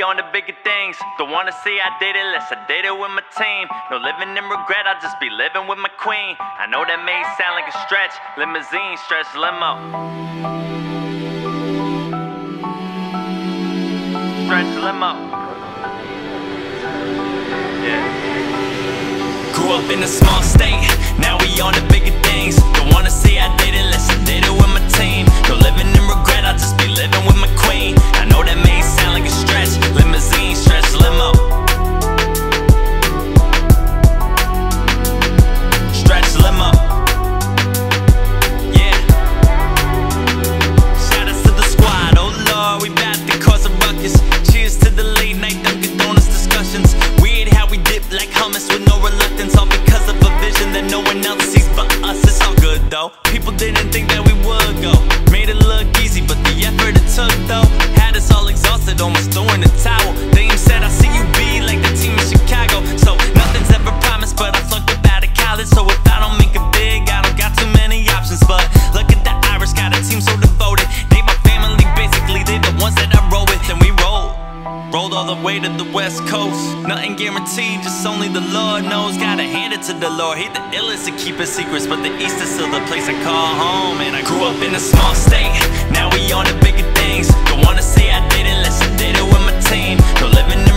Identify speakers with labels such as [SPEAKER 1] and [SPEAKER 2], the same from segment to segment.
[SPEAKER 1] on to bigger things. Don't wanna see I did it, less I did it with my team. No living in regret, I'll just be living with my queen. I know that may sound like a stretch, limousine, stretch limo. Stretch limo. Yeah. Grew up in a small state, now we on to bigger things. Don't wanna see I did it, less People didn't Rolled all the way to the west coast. Nothing guaranteed, just only the Lord knows. Gotta hand it to the Lord. He the illest to keep his secrets, but the East is still the place I call home. And I grew up in a small state. Now we on to bigger things. Don't wanna say I did unless I did it with my team. No living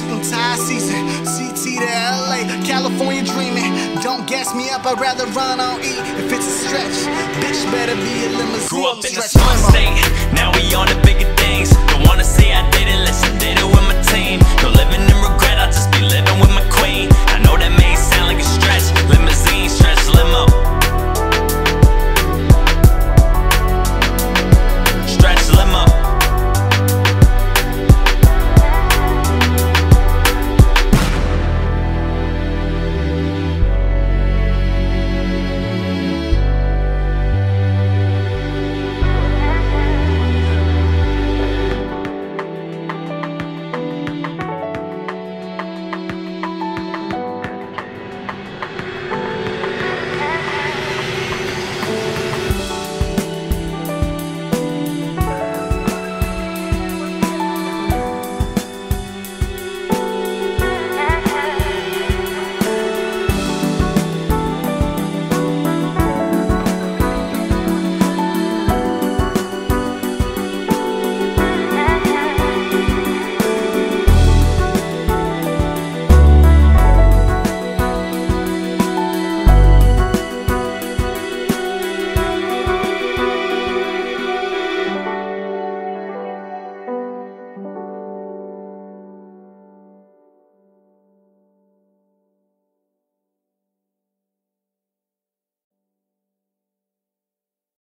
[SPEAKER 2] and tie season. CT to LA, California dreaming. Don't gas me up, I'd rather run on E. If it's a stretch, bitch better be a limousine.
[SPEAKER 1] Grew up in
[SPEAKER 2] stretch
[SPEAKER 1] small state, now we on to bigger things. Don't wanna say I did it, I did it with my team.